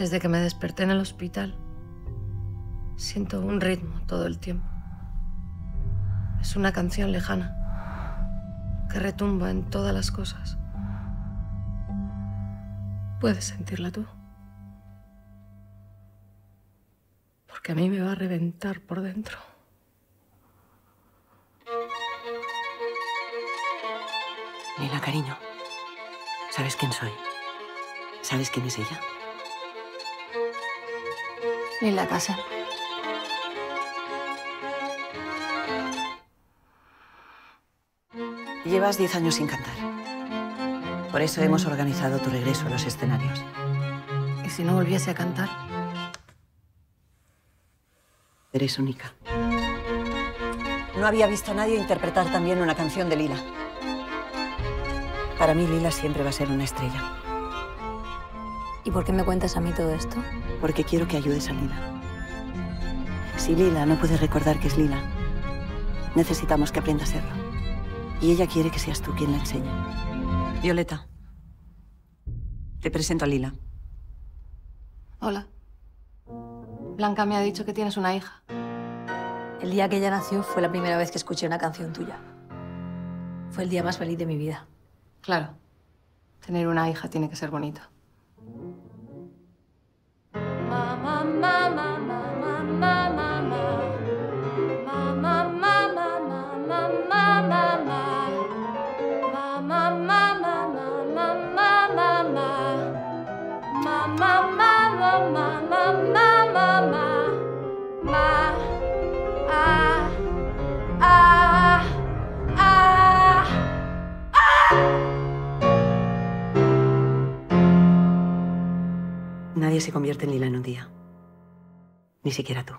Desde que me desperté en el hospital, siento un ritmo todo el tiempo. Es una canción lejana que retumba en todas las cosas. Puedes sentirla tú. Porque a mí me va a reventar por dentro. Lila, cariño, ¿sabes quién soy? ¿Sabes quién es ella? Lila Casa. Llevas diez años sin cantar. Por eso hemos organizado tu regreso a los escenarios. ¿Y si no volviese a cantar? Eres única. No había visto a nadie interpretar también una canción de Lila. Para mí, Lila siempre va a ser una estrella. ¿Y por qué me cuentas a mí todo esto? Porque quiero que ayudes a Lila. Si Lila no puede recordar que es Lila, necesitamos que aprenda a serlo. Y ella quiere que seas tú quien la enseñe. Violeta, te presento a Lila. Hola. Blanca me ha dicho que tienes una hija. El día que ella nació fue la primera vez que escuché una canción tuya. Fue el día más feliz de mi vida. Claro. Tener una hija tiene que ser bonito. mama, mama, mama. Nadie se convierte en Lila en un día. Ni siquiera tú.